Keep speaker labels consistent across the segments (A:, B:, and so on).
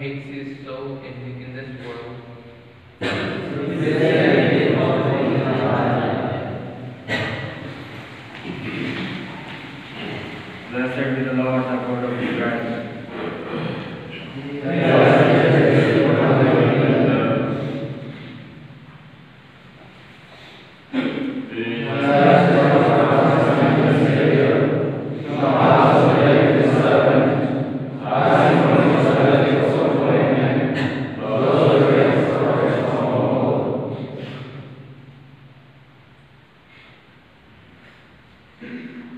A: hates his soul and in this world.
B: Blessed be the Lord, the God of Israel.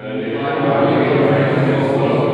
C: And if i'm not with the